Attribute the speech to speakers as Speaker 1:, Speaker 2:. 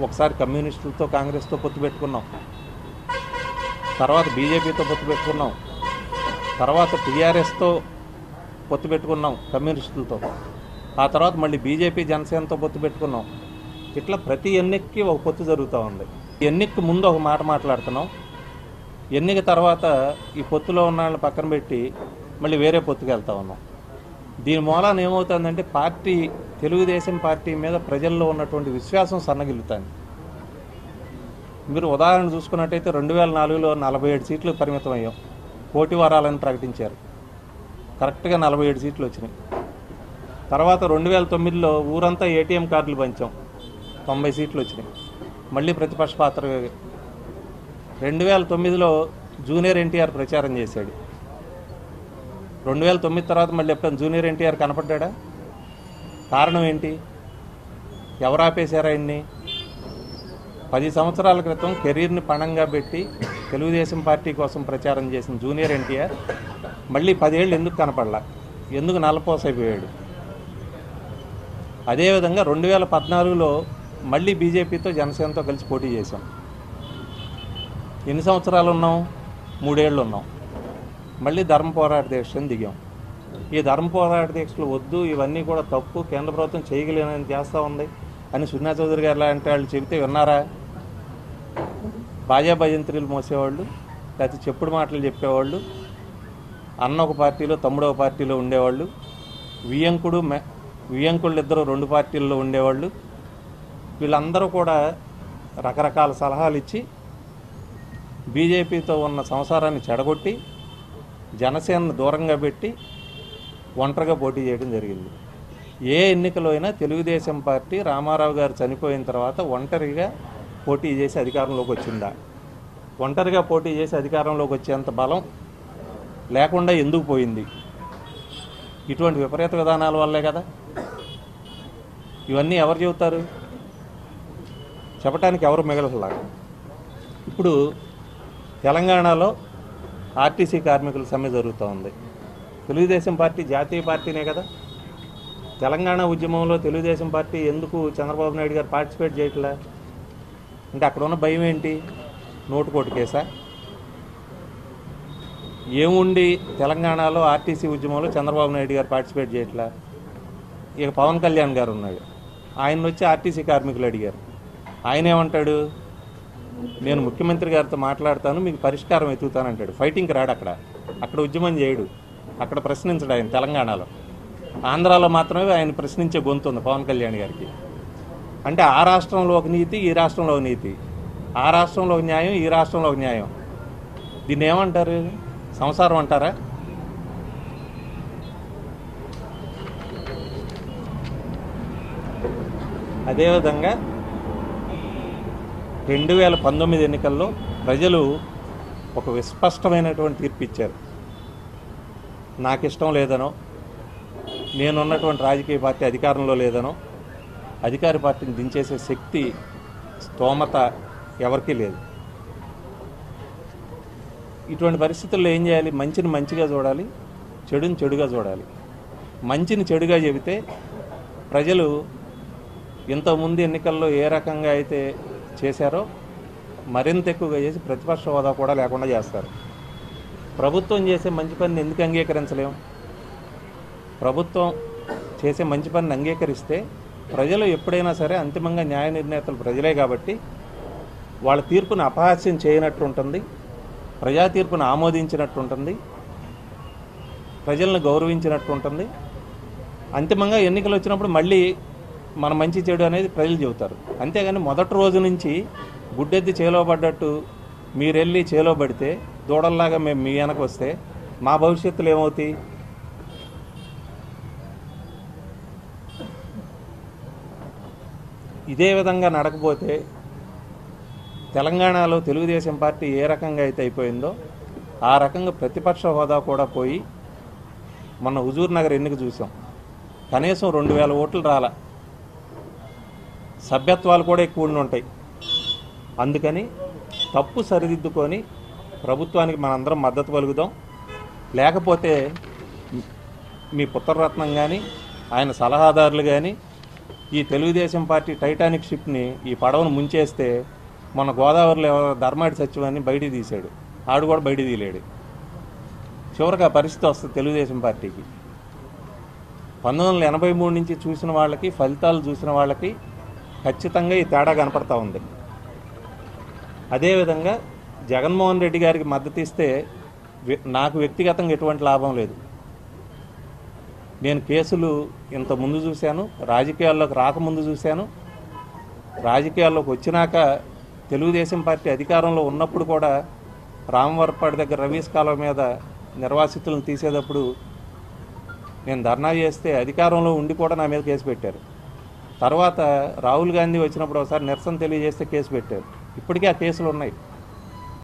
Speaker 1: ఒకసారి కమ్యూనిస్టులతో కాంగ్రెస్తో పొత్తు పెట్టుకున్నాం. తర్వాత బీజేపీతో పొత్తు పెట్టుకున్నాం. తర్వాత టీఆర్ఎస్తో పొత్తు పెట్టుకున్నాం కమ్యూనిస్టులతో. ఆ తర్వాత మళ్ళీ బీజేపీ జనసేనతో పొత్తు పెట్టుకున్నాం. ఇట్లా ప్రతి ఎన్నికకి ఒక పొత్తు జరుగుతూ ఉంది. ఎన్నికకి ముందు ఒక మాట మాట్లాడుతున్నాం. ఎన్నిక తర్వాత ఈ పొత్తులో ఉన్న వాళ్ళని పక్కన పెట్టి మళ్ళీ వేరే పొత్తుకు వెళ్తా ఉన్నాం. దీని మూలాన ఏమవుతుందంటే పార్టీ తెలుగుదేశం పార్టీ మీద ప్రజల్లో ఉన్నటువంటి విశ్వాసం సన్నగిల్లుతుంది. మీరు ఉదాహరణ చూసుకున్నట్టయితే రెండు వేల నాలుగులో నలభై ఏడు సీట్లు పరిమితం అయ్యాం పోటీ వారాలని ప్రకటించారు. కరెక్ట్గా నలభై ఏడు సీట్లు వచ్చినాయి. తర్వాత రెండు వేల తొమ్మిదిలో ఊరంతా ఏటీఎం కార్డులు పంచాం. తొంభై సీట్లు వచ్చినాయి. మళ్ళీ ప్రతిపక్ష పాత్ర రెండు వేల తొమ్మిదిలో జూనియర్ ఎన్టీఆర్ ప్రచారం చేశాడు. రెండు వేల తొమ్మిది తర్వాత మళ్ళీ ఎప్పుడైనా జూనియర్ ఎన్టీఆర్ కనపడ్డా కారణం ఏంటి? ఎవరు ఆపేశారు ఆయన్ని? పది సంవత్సరాల క్రితం కెరీర్ని పణంగా పెట్టి తెలుగుదేశం పార్టీ కోసం ప్రచారం చేసిన జూనియర్ ఎన్టీఆర్ మళ్ళీ పదేళ్ళు ఎందుకు కనపడలా? ఎందుకు నల్లపోసైపోయాడు? అదేవిధంగా రెండు వేల పద్నాలుగులో మళ్ళీ బీజేపీతో జనసేనతో కలిసి పోటీ చేశాం. ఎన్ని సంవత్సరాలు ఉన్నాం? మూడేళ్ళు ఉన్నాం. మళ్ళీ ధర్మ పోరాట దీక్షను దిగాం. ఈ ధర్మ పోరాట దీక్షలు వద్దు ఇవన్నీ కూడా తప్పు కేంద్ర ప్రభుత్వం చేయగలేనని చేస్తూ ఉంది అని సున్నా చౌదరి గారు లాంటి వాళ్ళు చెబితే విన్నారా? బాజా భజంత్రులు మోసేవాళ్ళు లేకపోతే చెప్పుడు మాటలు చెప్పేవాళ్ళు అన్న ఒక పార్టీలో తమ్ముడో ఒక పార్టీలో ఉండేవాళ్ళు వియంకుడు మె వియంకుళ్ళు ఇద్దరు రెండు పార్టీల్లో ఉండేవాళ్ళు వీళ్ళందరూ కూడా రకరకాల సలహాలు ఇచ్చి బీజేపీతో ఉన్న సంసారాన్ని చెడగొట్టి జనసేనను దూరంగా పెట్టి ఒంటరిగా పోటీ చేయడం జరిగింది. ఏ ఎన్నికలో అయినా తెలుగుదేశం పార్టీ రామారావు గారు చనిపోయిన తర్వాత ఒంటరిగా పోటీ చేసి అధికారంలోకి వచ్చిందా? ఒంటరిగా పోటీ చేసి అధికారంలోకి వచ్చేంత బలం లేకుండా ఎందుకు పోయింది? ఇటువంటి విపరీత విధానాల వల్లే కదా. ఇవన్నీ ఎవరు చెబుతారు? చెప్పటానికి ఎవరు మిగలలా ఇప్పుడు తెలంగాణలో ఆర్టీసీ కార్మికుల సమ్మె జరుగుతూ ఉంది. తెలుగుదేశం పార్టీ జాతీయ పార్టీనే కదా? తెలంగాణ ఉద్యమంలో తెలుగుదేశం పార్టీ ఎందుకు చంద్రబాబు నాయుడు గారు పార్టిసిపేట్ చేయట్లే? అంటే అక్కడ ఉన్న భయం ఏంటి? నోటు కోటు కేసా? ఏముండి తెలంగాణలో ఆర్టీసీ ఉద్యమంలో చంద్రబాబు నాయుడు గారు పార్టిసిపేట్ చేయట్లా? ఇక పవన్ కళ్యాణ్ గారు ఉన్నాడు. ఆయన వచ్చి ఆర్టీసీ కార్మికులు అడిగారు. ఆయన ఏమంటాడు? నేను ముఖ్యమంత్రి గారితో మాట్లాడతాను మీకు పరిష్కారం వెతుకుతానంటాడు ఫైటింగ్కి రాడు అక్కడ. అక్కడ ఉద్యమం చేయడు. అక్కడ ప్రశ్నించడు ఆయన తెలంగాణలో. ఆంధ్రాలో మాత్రమే ఆయన ప్రశ్నించే గొంతు ఉంది పవన్ కళ్యాణ్ గారికి. అంటే ఆ రాష్ట్రంలో ఒక నీతి ఈ రాష్ట్రంలో ఒక నీతి. ఆ రాష్ట్రంలో ఒక న్యాయం ఈ రాష్ట్రంలో ఒక న్యాయం. దీన్ని ఏమంటారు? సంసారం అంటారా? అదేవిధంగా రెండు వేల పంతొమ్మిది ఎన్నికల్లో ప్రజలు ఒక విస్పష్టమైనటువంటి తీర్పు ఇచ్చారు నాకు ఇష్టం లేదనో నేనున్నటువంటి రాజకీయ పార్టీ అధికారంలో లేదనో అధికార పార్టీని దించేసే శక్తి స్తోమత ఎవరికీ లేదు. ఇటువంటి పరిస్థితుల్లో ఏం చేయాలి? మంచిని మంచిగా చూడాలి చెడుని చెడుగా చూడాలి. మంచిని చెడుగా చెబితే ప్రజలు ఇంతకుముందు ఎన్నికల్లో ఏ రకంగా అయితే చేశారో మరింత ఎక్కువగా చేసి ప్రతిపక్ష హోదా కూడా లేకుండా చేస్తారు. ప్రభుత్వం చేసే మంచి పనిని ఎందుకు అంగీకరించలేము ప్రభుత్వం చేసే మంచి పనిని అంగీకరిస్తే ప్రజలు ఎప్పుడైనా సరే అంతిమంగా న్యాయ నిర్ణేతలు ప్రజలే కాబట్టి వాళ్ళ తీర్పును అపహాస్యం చేయనట్టు ఉంటుంది ప్రజా తీర్పును ఆమోదించినట్టు ఉంటుంది ప్రజలను గౌరవించినట్టు ఉంటుంది. అంతిమంగా ఎన్నికలు వచ్చినప్పుడు మళ్ళీ మన మంచి చెడు అనేది ప్రజలు చెబుతారు. అంతేగాని మొదటి రోజు నుంచి గుడ్డెద్ది చేలో పడ్డట్టు మీరు వెళ్ళి చేలో పడితే దూడల్లాగా మేము మీ వెనక వస్తే మా భవిష్యత్తులో ఏమవుతాయి? ఇదే విధంగా నడకపోతే తెలంగాణలో తెలుగుదేశం పార్టీ ఏ రకంగా అయితే అయిపోయిందో ఆ రకంగా ప్రతిపక్ష హోదా కూడా పోయి మొన్న హుజూర్నగర్ ఎన్నిక చూసాం. కనీసం రెండు వేల ఓట్లు రాల. సభ్యత్వాలు కూడా ఎక్కువ ఉంటాయి. అందుకని తప్పు సరిదిద్దుకొని ప్రభుత్వానికి మనందరం మద్దతు పలుకుదాం. లేకపోతే మీ పుత్రరత్నం కానీ ఆయన సలహాదారులు కానీ ఈ తెలుగుదేశం పార్టీ టైటానిక్ షిప్ని ఈ పడవను ముంచేస్తే మన గోదావరిలో ధర్మాడి సచివాన్ని బయటికి తీశాడు. ఆడు కూడా బయటికి తీయలేడు. చివరికి ఆ పరిస్థితి వస్తుంది తెలుగుదేశం పార్టీకి. పంతొమ్మిది వందల ఎనభై మూడు నుంచి చూసిన వాళ్ళకి ఫలితాలు చూసిన వాళ్ళకి ఖచ్చితంగా ఈ తేడా కనపడతా ఉంది. అదేవిధంగా జగన్మోహన్ రెడ్డి గారికి మద్దతు ఇస్తే వ్య- నాకు వ్యక్తిగతంగా ఎటువంటి లాభం లేదు. నేను కేసులు ఇంత ముందు చూశాను రాజకీయాల్లోకి రాకముందు చూశాను. రాజకీయాల్లోకి వచ్చినాక తెలుగుదేశం పార్టీ అధికారంలో ఉన్నప్పుడు కూడా రామవరపాటి దగ్గర రవీస్ కాలం మీద నిర్వాసితులను తీసేటప్పుడు నేను ధర్నా చేస్తే అధికారంలో ఉండి కూడా నా మీద కేసు పెట్టారు. తర్వాత రాహుల్ గాంధీ వచ్చినప్పుడు ఒకసారి నిరసన తెలియజేస్తే కేసు పెట్టారు. ఇప్పటికీ ఆ కేసులు ఉన్నాయి